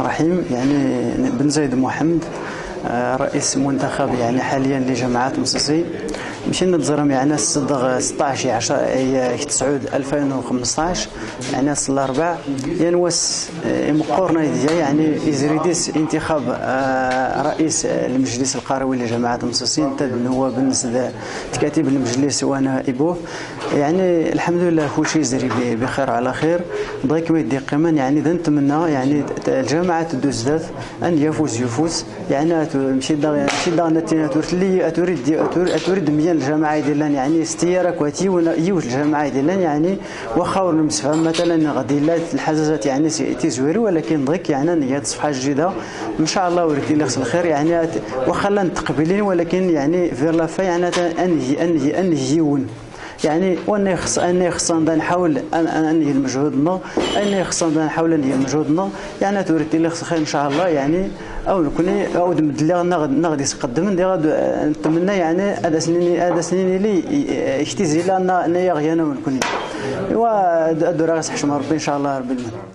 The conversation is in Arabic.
الرحيم يعني بن زايد محمد آه، رئيس منتخب يعني حاليا لجماعات مصيصي مشينا نتزرم يعني صدق 16 10 9 2015 يعني صلى ربع يعني واس آه، مقورنا يعني إزريديس انتخاب آه، رئيس المجلس القروي لجماعة المصيصين تد هو بالنسبة تكاتب المجلس وأنا ابوه يعني الحمد لله كل شيء زري بخير على خير. ضيك ما يدي قيمة يعني نتمنى يعني الجماعة تدوز ذات أن يفوز يفوز. يعني مشي دا مشي دا نتينا تورتلي اتوريد اتوريد ميان الجماعة ديالنا يعني استيارة كواتي يوج الجماعة ديالنا يعني واخا ونمسفهم مثلا غادي لا الحزازات يعني تيزويري ولكن ضيك يعني هي صفحة جديدة. إن شاء الله وريتي لي الخير يعني واخا لا نتقبلين ولكن يعني فير لا في يعني انهي انهي انهيون يعني وأنا خص أنا خص نحاول ان انهي المجهود أنا خص نحاول انهي المجهود يعني توريتي لي خير إن شاء الله يعني أو نكون أو دمد لي نغدي نقدم نتمنى يعني هذا سنين هذا سنين اللي اشتي لا أنا يا غيانا ونكون ايوا الدور غيصح ربي إن شاء الله ربي المن